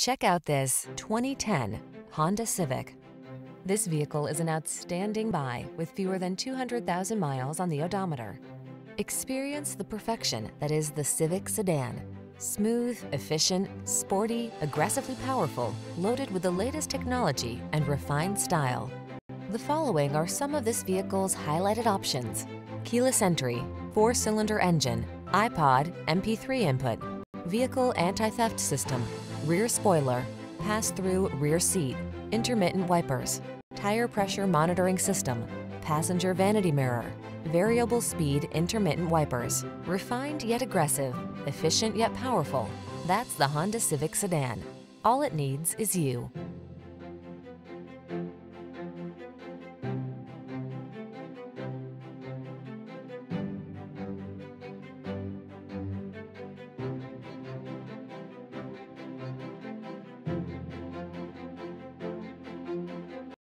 Check out this 2010 Honda Civic. This vehicle is an outstanding buy with fewer than 200,000 miles on the odometer. Experience the perfection that is the Civic sedan. Smooth, efficient, sporty, aggressively powerful, loaded with the latest technology and refined style. The following are some of this vehicle's highlighted options. Keyless entry, four-cylinder engine, iPod, MP3 input, vehicle anti-theft system, rear spoiler, pass-through rear seat, intermittent wipers, tire pressure monitoring system, passenger vanity mirror, variable speed intermittent wipers, refined yet aggressive, efficient yet powerful. That's the Honda Civic Sedan. All it needs is you.